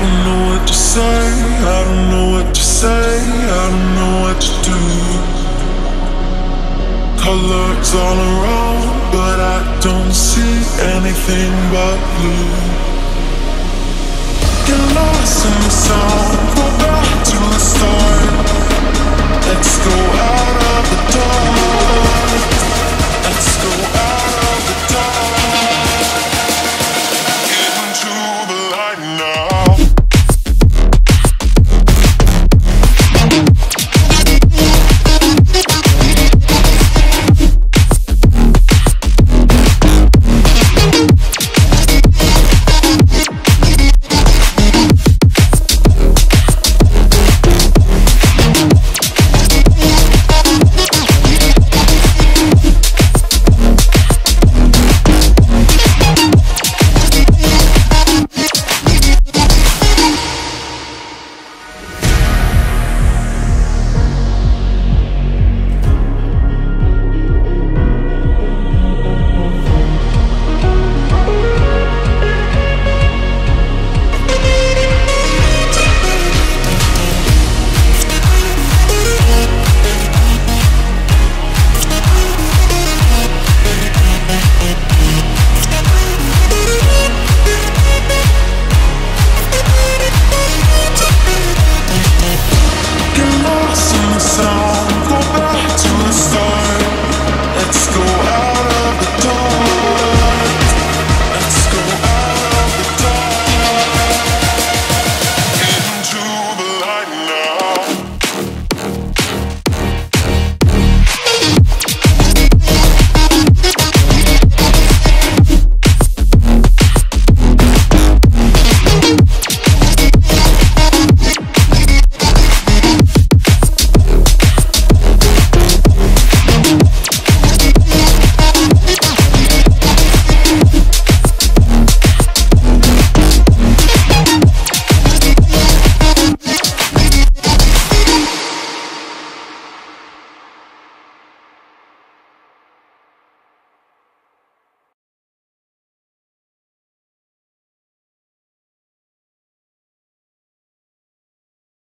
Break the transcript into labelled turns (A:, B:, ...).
A: don't know what to say, I don't know what to say, I don't know what to do. Colors all around, but I don't see anything but blue. Get lost in the sound,